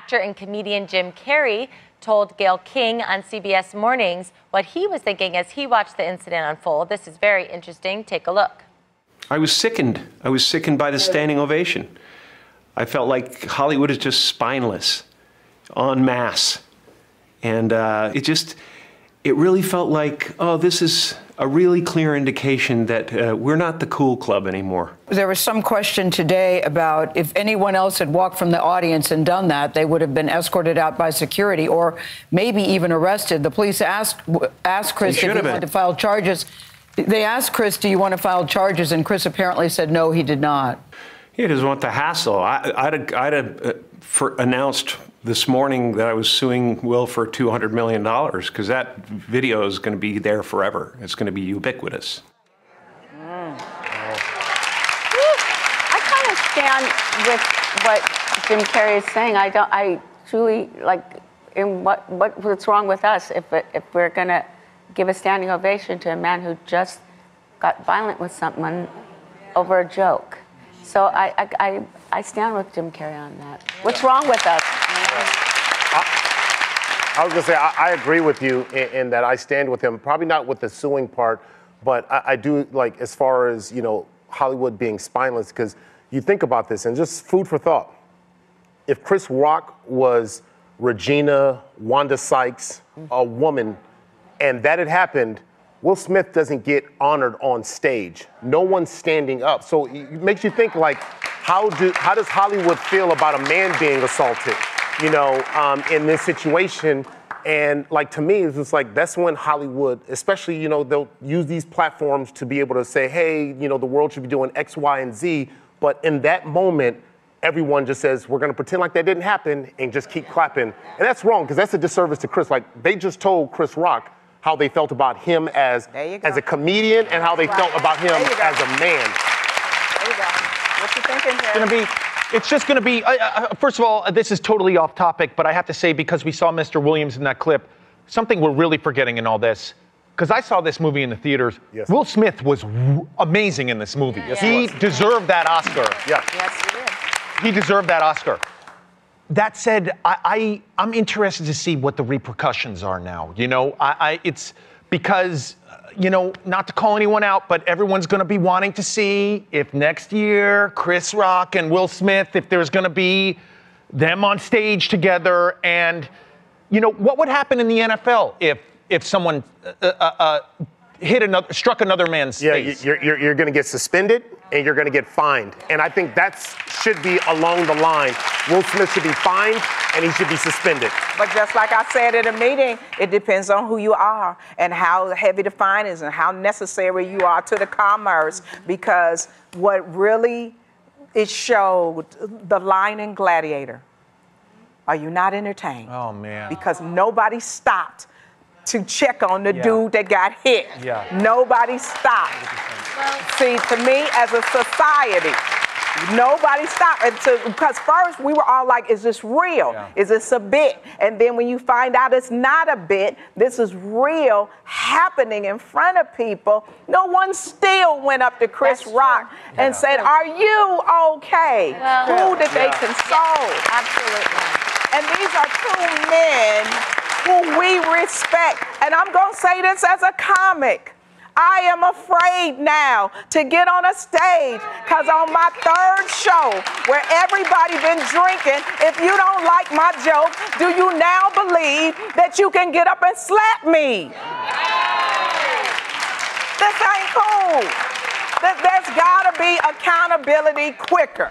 Actor and comedian Jim Carrey told Gayle King on CBS Mornings what he was thinking as he watched the incident unfold. This is very interesting. Take a look. I was sickened. I was sickened by the standing ovation. I felt like Hollywood is just spineless, en masse. And uh, it just, it really felt like, oh, this is a really clear indication that uh, we're not the cool club anymore. There was some question today about if anyone else had walked from the audience and done that, they would have been escorted out by security or maybe even arrested. The police asked asked Chris if he wanted to file charges. They asked Chris, "Do you want to file charges?" And Chris apparently said no, he did not. He doesn't want the hassle. I, I'd, have, I'd have uh, for announced this morning that I was suing Will for $200 million because that video is going to be there forever. It's going to be ubiquitous. Mm. I kind of stand with what Jim Carrey is saying. I don't. I truly like. In what, what what's wrong with us if if we're going to give a standing ovation to a man who just got violent with someone over a joke? So I, I, I, I stand with Jim Carrey on that. What's wrong with us? I, was going to say, I, I, agree with you in, in, that I stand with him, probably not with the suing part, but I, I do like as far as, you know, Hollywood being spineless, because you think about this and just food for thought. If Chris Rock was Regina, Wanda Sykes, a woman, and that had happened, Will Smith doesn't get honored on stage. No one's standing up. So it makes you think like, how do how does Hollywood feel about a man being assaulted? You know, um, in this situation. And like to me, it's just like that's when Hollywood, especially, you know, they'll use these platforms to be able to say, hey, you know, the world should be doing X, Y, and Z. But in that moment, everyone just says, we're gonna pretend like that didn't happen and just keep clapping. And that's wrong, because that's a disservice to Chris. Like they just told Chris Rock, how they felt about him as as a comedian and how they right. felt about him as a man. There you go. What you thinking, It's gonna be. It's just going to be. Uh, uh, first of all, this is totally off topic, but I have to say because we saw Mr. Williams in that clip, something we're really forgetting in all this. Because I saw this movie in the theaters. Yes. Will Smith was w- amazing in this movie. Yes, he deserved that Oscar. Yeah. Yes, he did. He deserved that Oscar that said, I, I am interested to see what the repercussions are now. You know, I, I it's because you know not to call anyone out, but everyone's going to be wanting to see if next year Chris Rock and Will Smith, if there's going to be them on stage together, and you know what would happen in the NFL if if someone uh, uh, uh, hit another, struck another man's yeah, face. you're, you're, you're going to get suspended and you're going to get fined. And I think that should be along the line. Will Smith should be fined and he should be suspended. But just like I said at a meeting, it depends on who you are and how heavy the fine is and how necessary you are to the commerce. Because what really it showed the line in Gladiator. Are you not entertained? Oh man. Because nobody stopped to check on the yeah. dude that got hit. Yeah. Nobody stopped. See, to me, as a society, nobody stopped. And because first we were all like, is this real? Yeah. Is this a bit? And then when you find out it's not a bit, this is real happening in front of people, no one still went up to Chris That's Rock true. and yeah. said, Are you okay? Well, Who did they console? Absolutely. And these are two men who we respect. And I'm going to say this as a comic. I am afraid now to get on a stage because on my third show where everybody been drinking, if you don't like my joke, do you now believe that you can get up and slap me? This ain't cool. There's got to be accountability quicker.